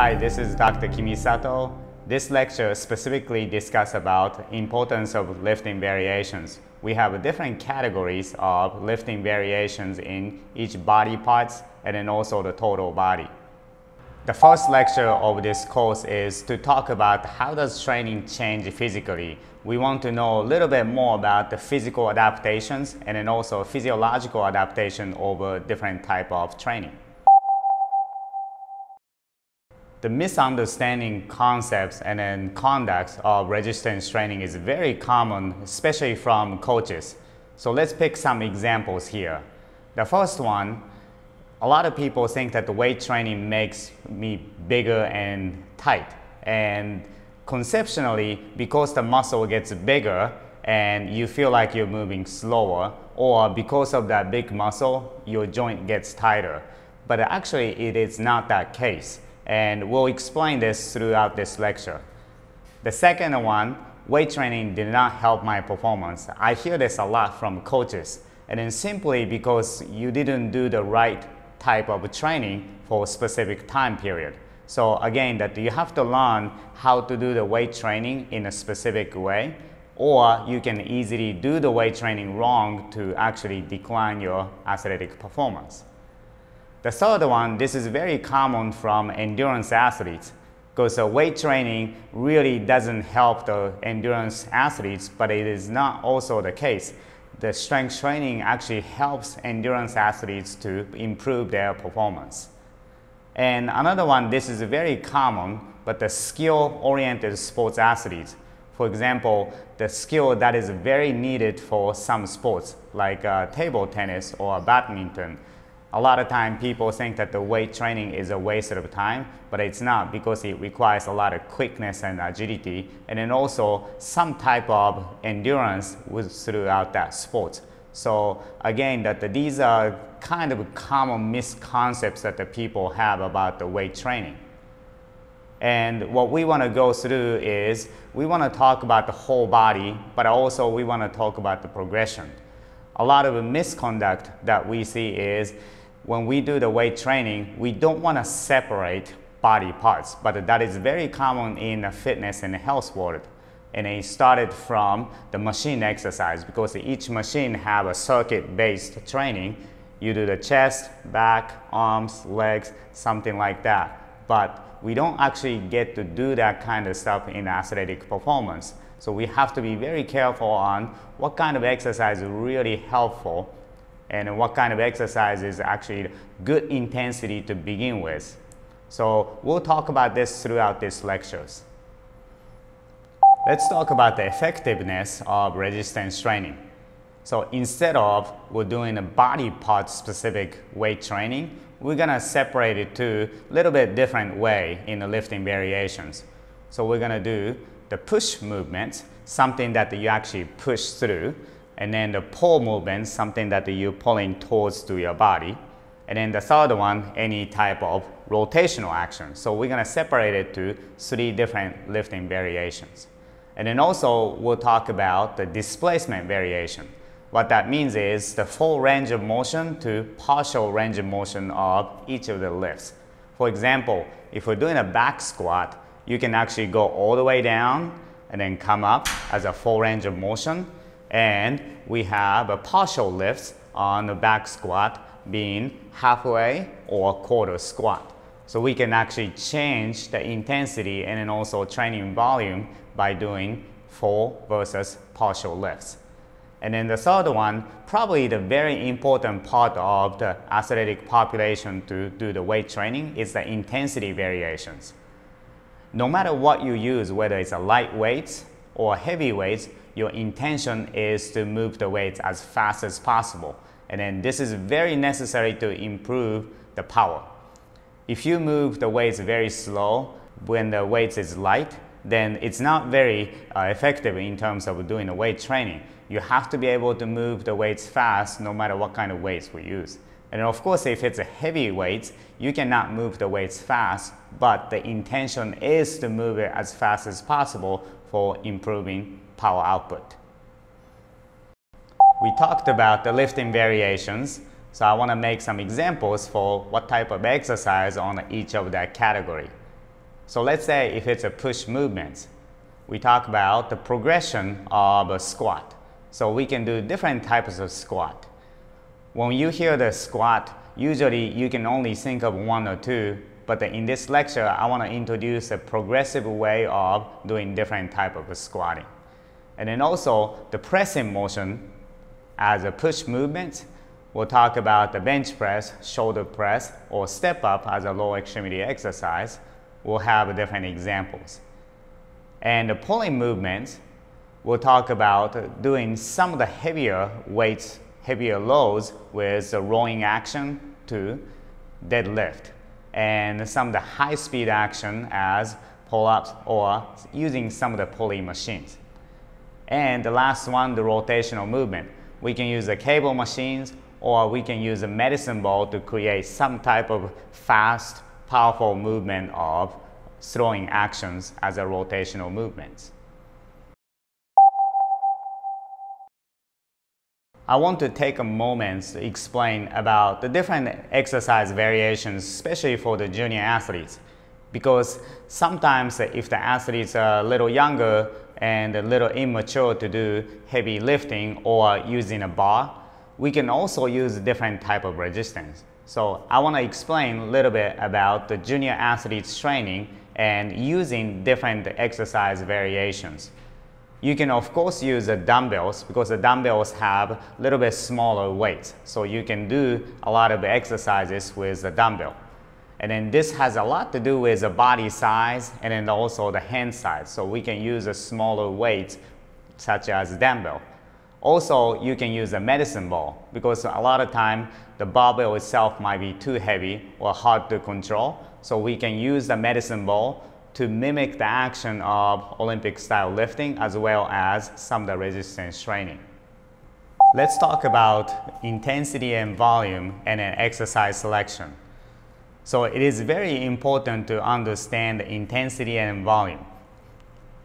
Hi, this is Dr. Kimi Sato. This lecture specifically discusses about importance of lifting variations. We have different categories of lifting variations in each body parts and then also the total body. The first lecture of this course is to talk about how does training change physically. We want to know a little bit more about the physical adaptations and then also physiological adaptation over different type of training. The misunderstanding concepts and then conducts of resistance training is very common, especially from coaches. So let's pick some examples here. The first one, a lot of people think that the weight training makes me bigger and tight. And conceptually, because the muscle gets bigger and you feel like you're moving slower, or because of that big muscle, your joint gets tighter. But actually, it is not that case and we'll explain this throughout this lecture. The second one, weight training did not help my performance. I hear this a lot from coaches, and then simply because you didn't do the right type of training for a specific time period. So again, that you have to learn how to do the weight training in a specific way, or you can easily do the weight training wrong to actually decline your athletic performance. The third one, this is very common from endurance athletes because uh, weight training really doesn't help the endurance athletes, but it is not also the case. The strength training actually helps endurance athletes to improve their performance. And another one, this is very common, but the skill-oriented sports athletes. For example, the skill that is very needed for some sports, like uh, table tennis or badminton, a lot of time people think that the weight training is a waste of time, but it's not because it requires a lot of quickness and agility and then also some type of endurance throughout that sport. So again, that the, these are kind of common misconceptions that the people have about the weight training. And what we want to go through is we want to talk about the whole body, but also we want to talk about the progression. A lot of misconduct that we see is when we do the weight training, we don't want to separate body parts, but that is very common in the fitness and health world. And it started from the machine exercise because each machine have a circuit-based training. You do the chest, back, arms, legs, something like that. But we don't actually get to do that kind of stuff in athletic performance. So we have to be very careful on what kind of exercise is really helpful and what kind of exercise is actually good intensity to begin with. So we'll talk about this throughout these lectures. Let's talk about the effectiveness of resistance training. So instead of we're doing a body part specific weight training, we're gonna separate it to a little bit different way in the lifting variations. So we're gonna do the push movement, something that you actually push through, and then the pull movement, something that you're pulling towards to your body. And then the third one, any type of rotational action. So we're gonna separate it to three different lifting variations. And then also we'll talk about the displacement variation. What that means is the full range of motion to partial range of motion of each of the lifts. For example, if we're doing a back squat, you can actually go all the way down and then come up as a full range of motion and we have a partial lift on the back squat being halfway or quarter squat. So we can actually change the intensity and then also training volume by doing full versus partial lifts. And then the third one, probably the very important part of the athletic population to do the weight training is the intensity variations. No matter what you use, whether it's a light weights or heavy weights, your intention is to move the weights as fast as possible. And then this is very necessary to improve the power. If you move the weights very slow when the weights is light, then it's not very uh, effective in terms of doing the weight training. You have to be able to move the weights fast no matter what kind of weights we use. And of course, if it's a heavy weight, you cannot move the weights fast, but the intention is to move it as fast as possible for improving power output. We talked about the lifting variations, so I want to make some examples for what type of exercise on each of that category. So let's say if it's a push movement, we talk about the progression of a squat. So we can do different types of squat. When you hear the squat, usually you can only think of one or two, but in this lecture, I want to introduce a progressive way of doing different type of squatting. And then also the pressing motion as a push movement. We'll talk about the bench press, shoulder press, or step up as a lower extremity exercise. We'll have different examples. And the pulling movements, we'll talk about doing some of the heavier weights, heavier loads with the rowing action to deadlift. And some of the high speed action as pull-ups or using some of the pulley machines. And the last one, the rotational movement. We can use the cable machines or we can use a medicine ball to create some type of fast, powerful movement of throwing actions as a rotational movement. I want to take a moment to explain about the different exercise variations, especially for the junior athletes. Because sometimes if the athlete is a little younger and a little immature to do heavy lifting or using a bar, we can also use different type of resistance. So I want to explain a little bit about the junior athletes training and using different exercise variations. You can of course use the dumbbells because the dumbbells have a little bit smaller weights. So you can do a lot of exercises with the dumbbell. And then this has a lot to do with the body size and then also the hand size. So we can use a smaller weight such as dumbbell. Also, you can use a medicine ball because a lot of time the barbell itself might be too heavy or hard to control. So we can use the medicine ball to mimic the action of Olympic style lifting as well as some of the resistance training. Let's talk about intensity and volume and an exercise selection. So it is very important to understand intensity and volume.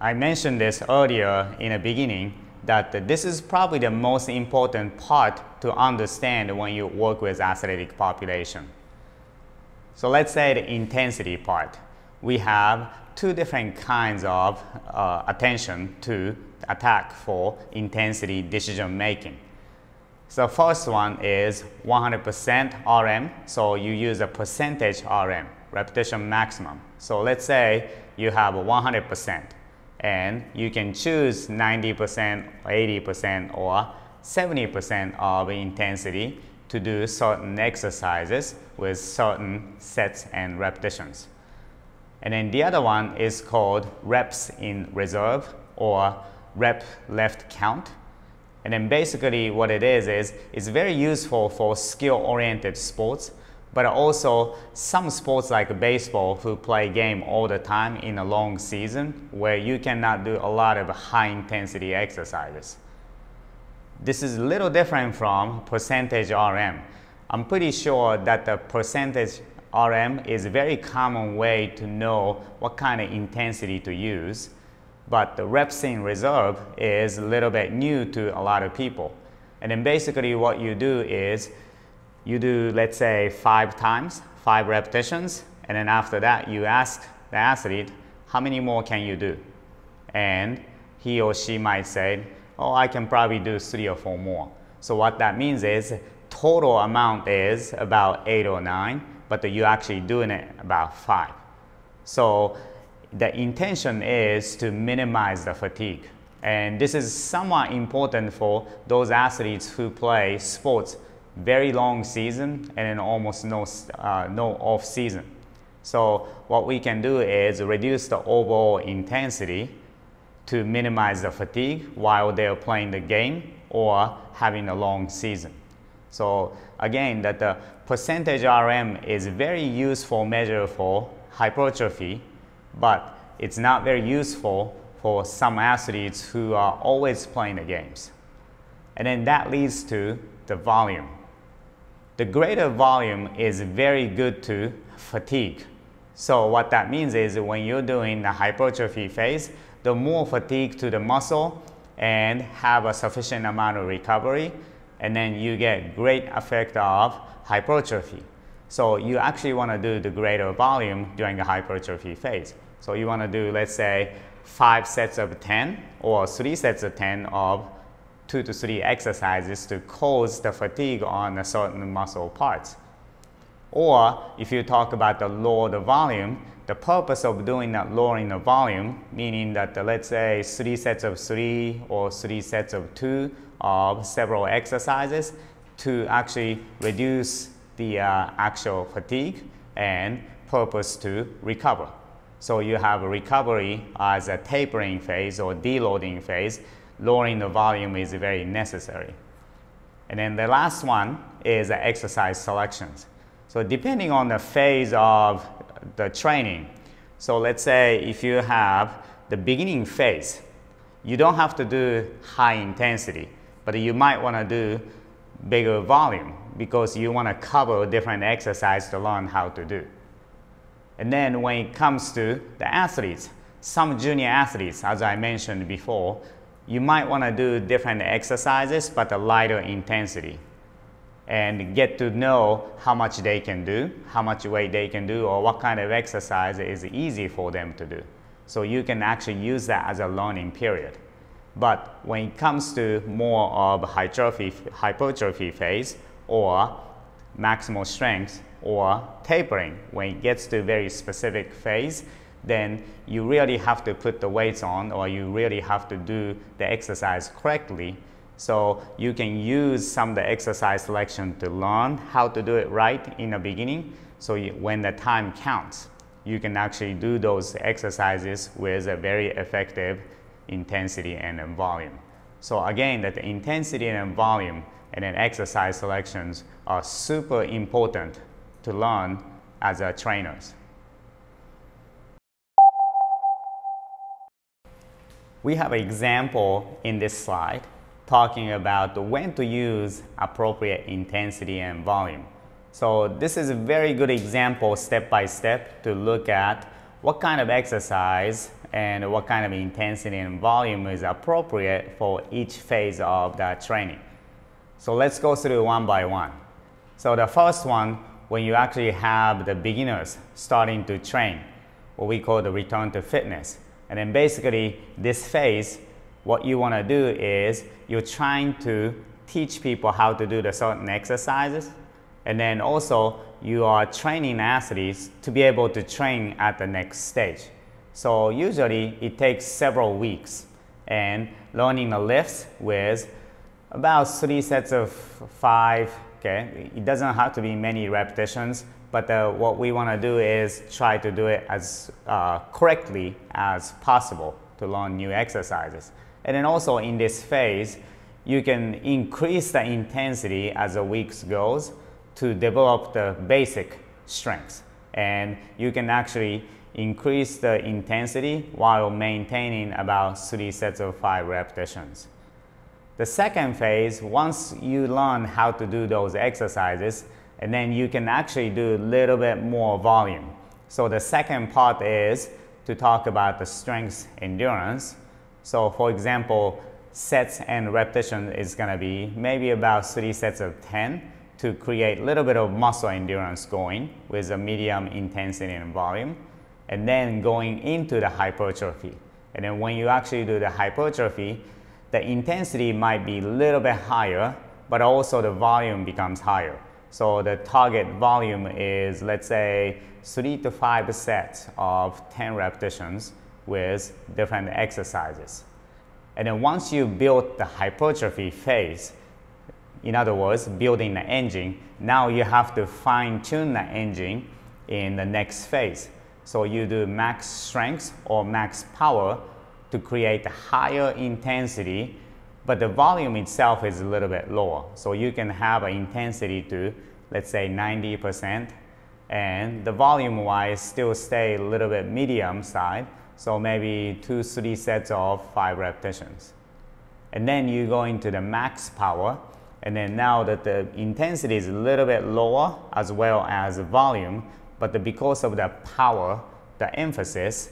I mentioned this earlier in the beginning that this is probably the most important part to understand when you work with athletic population. So let's say the intensity part. We have two different kinds of uh, attention to attack for intensity decision making. So first one is 100% RM. So you use a percentage RM, repetition maximum. So let's say you have 100% and you can choose 90%, 80% or 70% of intensity to do certain exercises with certain sets and repetitions. And then the other one is called reps in reserve or rep left count. And then basically what it is is it's very useful for skill-oriented sports, but also some sports like baseball who play game all the time in a long season where you cannot do a lot of high intensity exercises. This is a little different from percentage RM. I'm pretty sure that the percentage RM is a very common way to know what kind of intensity to use but the Reps in reserve is a little bit new to a lot of people. And then basically what you do is you do, let's say, five times, five repetitions, and then after that you ask the athlete, how many more can you do? And he or she might say, oh, I can probably do three or four more. So what that means is total amount is about eight or nine, but you're actually doing it about five. So the intention is to minimize the fatigue. And this is somewhat important for those athletes who play sports very long season and almost no, uh, no off season. So what we can do is reduce the overall intensity to minimize the fatigue while they're playing the game or having a long season. So again, that the percentage RM is very useful measure for hypertrophy but it's not very useful for some athletes who are always playing the games. And then that leads to the volume. The greater volume is very good to fatigue. So what that means is when you're doing the hypertrophy phase, the more fatigue to the muscle and have a sufficient amount of recovery, and then you get great effect of hypertrophy. So you actually want to do the greater volume during the hypertrophy phase. So you want to do, let's say, five sets of 10 or three sets of 10 of two to three exercises to cause the fatigue on a certain muscle parts. Or if you talk about the lower the volume, the purpose of doing that lowering the volume, meaning that let's say three sets of three or three sets of two of several exercises to actually reduce the uh, actual fatigue and purpose to recover. So you have recovery as a tapering phase or deloading phase. Lowering the volume is very necessary. And then the last one is exercise selections. So depending on the phase of the training, so let's say if you have the beginning phase, you don't have to do high intensity, but you might want to do bigger volume because you want to cover different exercise to learn how to do. And then when it comes to the athletes, some junior athletes, as I mentioned before, you might want to do different exercises but a lighter intensity and get to know how much they can do, how much weight they can do, or what kind of exercise is easy for them to do. So you can actually use that as a learning period. But when it comes to more of hypertrophy, hypertrophy phase or maximal strength or tapering, when it gets to a very specific phase, then you really have to put the weights on or you really have to do the exercise correctly. So you can use some of the exercise selection to learn how to do it right in the beginning. So you, when the time counts, you can actually do those exercises with a very effective intensity and volume. So again, that the intensity and volume and then exercise selections are super important to learn as trainers. We have an example in this slide talking about when to use appropriate intensity and volume. So this is a very good example step by step to look at what kind of exercise and what kind of intensity and volume is appropriate for each phase of that training. So let's go through one by one. So the first one, when you actually have the beginners starting to train, what we call the return to fitness. And then basically this phase, what you want to do is you're trying to teach people how to do the certain exercises. And then also you are training athletes to be able to train at the next stage. So usually it takes several weeks and learning the lifts with about three sets of five, okay? It doesn't have to be many repetitions, but uh, what we want to do is try to do it as uh, correctly as possible to learn new exercises. And then also in this phase, you can increase the intensity as the weeks goes to develop the basic strengths. And you can actually increase the intensity while maintaining about three sets of five repetitions. The second phase, once you learn how to do those exercises, and then you can actually do a little bit more volume. So the second part is to talk about the strength endurance. So for example, sets and repetition is going to be maybe about three sets of 10 to create a little bit of muscle endurance going with a medium intensity and volume and then going into the hypertrophy. And then when you actually do the hypertrophy, the intensity might be a little bit higher, but also the volume becomes higher. So the target volume is, let's say, three to five sets of 10 repetitions with different exercises. And then once you build the hypertrophy phase, in other words, building the engine, now you have to fine tune the engine in the next phase. So you do max strength or max power to create a higher intensity, but the volume itself is a little bit lower. So you can have an intensity to, let's say 90%, and the volume wise still stay a little bit medium side. So maybe two, three sets of five repetitions. And then you go into the max power, and then now that the intensity is a little bit lower as well as volume, but the, because of the power, the emphasis,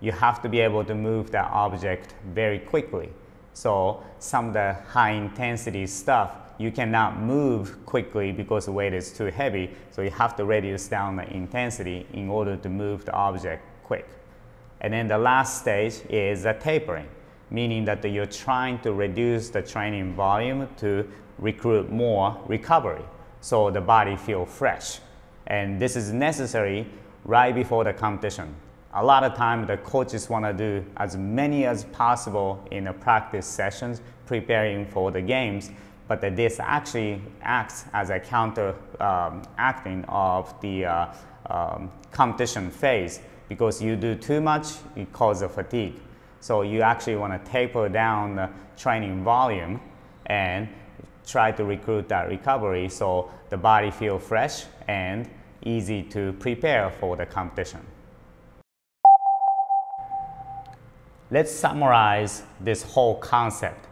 you have to be able to move that object very quickly. So some of the high intensity stuff, you cannot move quickly because the weight is too heavy. So you have to reduce down the intensity in order to move the object quick. And then the last stage is the tapering, meaning that you're trying to reduce the training volume to recruit more recovery so the body feel fresh. And this is necessary right before the competition. A lot of time the coaches want to do as many as possible in the practice sessions preparing for the games, but this actually acts as a counter um, acting of the uh, um, competition phase because you do too much, it causes fatigue. So you actually want to taper down the training volume and try to recruit that recovery so the body feel fresh and easy to prepare for the competition. Let's summarize this whole concept.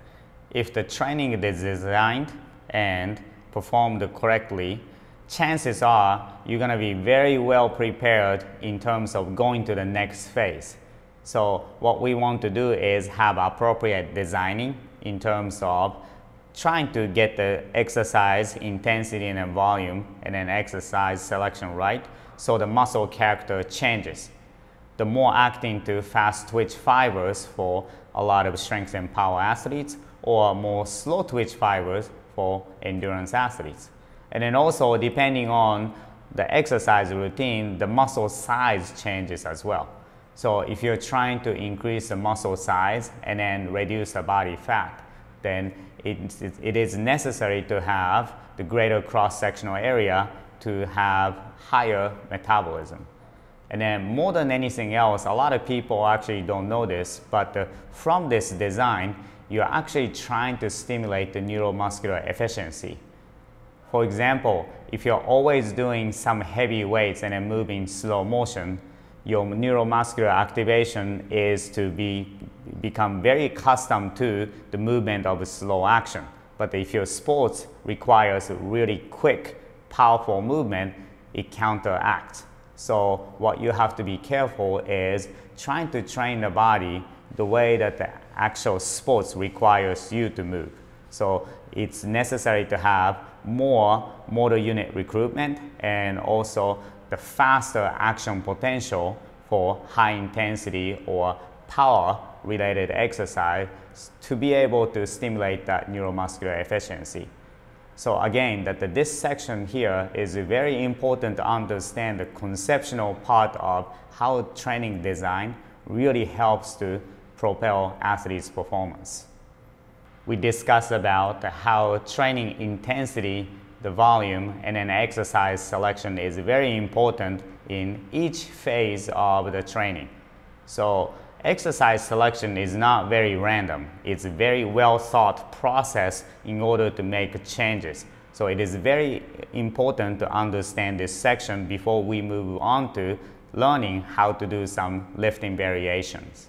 If the training is designed and performed correctly, chances are you're going to be very well prepared in terms of going to the next phase. So what we want to do is have appropriate designing in terms of trying to get the exercise intensity and volume and then exercise selection right so the muscle character changes. The more acting to fast twitch fibers for a lot of strength and power athletes or more slow twitch fibers for endurance athletes. And then also depending on the exercise routine, the muscle size changes as well. So if you're trying to increase the muscle size and then reduce the body fat, then it, it is necessary to have the greater cross-sectional area to have higher metabolism. And then more than anything else, a lot of people actually don't know this, but uh, from this design, you're actually trying to stimulate the neuromuscular efficiency. For example, if you're always doing some heavy weights and then moving slow motion, your neuromuscular activation is to be become very accustomed to the movement of slow action. But if your sports requires really quick, powerful movement, it counteracts. So what you have to be careful is trying to train the body the way that the actual sports requires you to move. So it's necessary to have more motor unit recruitment and also the faster action potential for high intensity or power related exercise to be able to stimulate that neuromuscular efficiency. So again, that this section here is very important to understand the conceptual part of how training design really helps to propel athletes' performance. We discussed about how training intensity, the volume, and then exercise selection is very important in each phase of the training. So exercise selection is not very random. It's a very well thought process in order to make changes. So it is very important to understand this section before we move on to learning how to do some lifting variations.